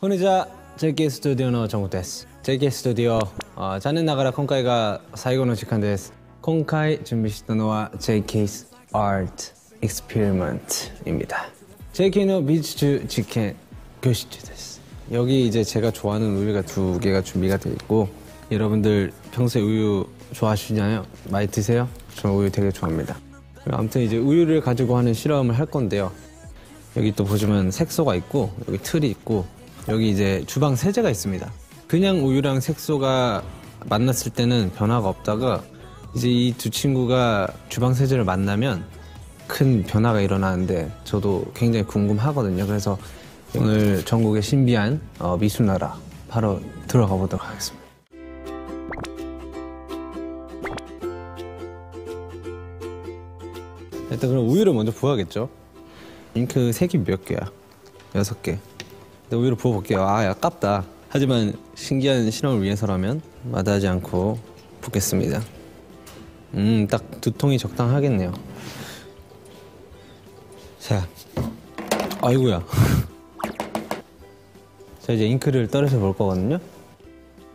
こんにちは JK スタジオのジョンです JK スタジオあ残念ながら今回が最後の時間です今回準備したのは JK's Art Experiment입니다 JK의 미주 직행 교실주です 여기 이제 제가 좋아하는 우유가 두 개가 준비가 되어 있고 여러분들 평소에 우유 좋아하시나요? 많이 드세요? 저는 우유 되게 좋아합니다 아무튼 이제 우유를 가지고 하는 실험을 할 건데요 여기 또 보시면 색소가 있고 여기 틀이 있고 여기 이제 주방 세제가 있습니다. 그냥 우유랑 색소가 만났을 때는 변화가 없다가 이제 이 두 친구가 주방 세제를 만나면 큰 변화가 일어나는데 저도 굉장히 궁금하거든요. 그래서 오늘 전국의 신비한 어, 미술나라 바로 들어가 보도록 하겠습니다. 일단 그럼 우유를 먼저 부어야겠죠. 잉크 색이 몇 개야? 여섯 개. 우유를 부어볼게요. 아, 아깝다. 하지만 신기한 실험을 위해서라면 마다하지 않고 붓겠습니다. 음, 딱 두 통이 적당하겠네요. 자, 아이고야. 자, 이제 잉크를 떨어져 볼 거거든요.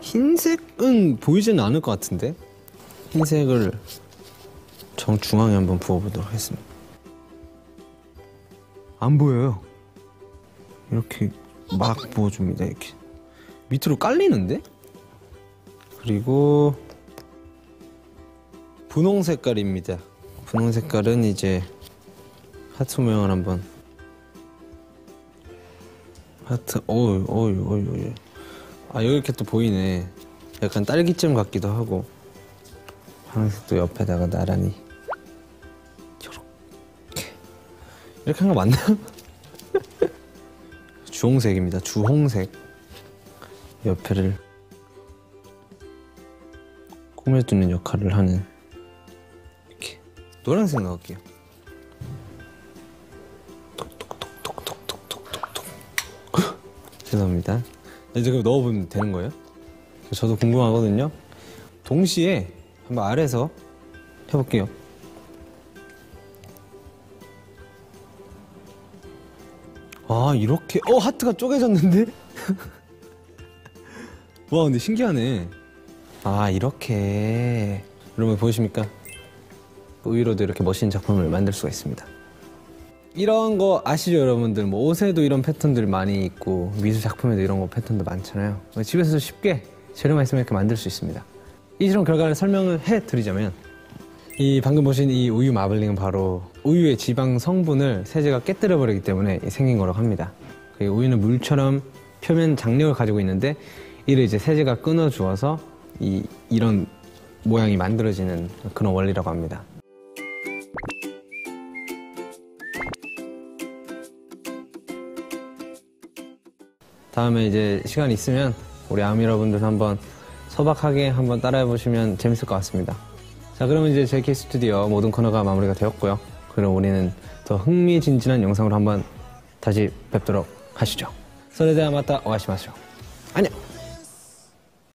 흰색은 보이지는 않을 것 같은데? 흰색을 정중앙에 한번 부어보도록 하겠습니다. 안 보여요. 이렇게 막 부어줍니다. 이렇게 밑으로 깔리는데? 그리고 분홍 색깔입니다. 분홍 색깔은 이제 하트 모양을 한번 하트 어유 어유 어유 어유 아 여기 이렇게 또 보이네. 약간 딸기잼 같기도 하고 파란색도 옆에다가 나란히 이렇게 이렇게 한 거 맞나? 주홍색입니다. 주홍색 옆에를 꾸며주는 역할을 하는 이렇게 노란색 넣을게요. 죄송합니다. 이제 그럼 넣어보면 되는 거예요? 저도 궁금하거든요. 동시에 한번 아래서 해볼게요. 아 이렇게 어 하트가 쪼개졌는데? 와 근데 신기하네. 아 이렇게. 여러분 보이십니까? 우유로도 이렇게 멋있는 작품을 만들 수가 있습니다. 이런 거 아시죠 여러분들? 뭐 옷에도 이런 패턴들 많이 있고 미술 작품에도 이런 거 패턴도 많잖아요. 집에서도 쉽게 재료만 있으면 이렇게 만들 수 있습니다. 이 실험 결과를 설명을 해드리자면 이 방금 보신 이 우유 마블링은 바로 우유의 지방 성분을 세제가 깨뜨려 버리기 때문에 생긴 거라고 합니다. 그 우유는 물처럼 표면 장력을 가지고 있는데 이를 이제 세제가 끊어 주어서 이 이런 모양이 만들어지는 그런 원리라고 합니다. 다음에 이제 시간 있으면 우리 아미 여러분들 한번 소박하게 한번 따라해 보시면 재밌을 것 같습니다. 자, 그러면 이제 JK 스튜디오 모든 코너가 마무리가 되었고요. 그럼 우리는 더 흥미진진한 영상으로 한번 다시 뵙도록 하시죠. それではまたお会いしましょう。あにゃ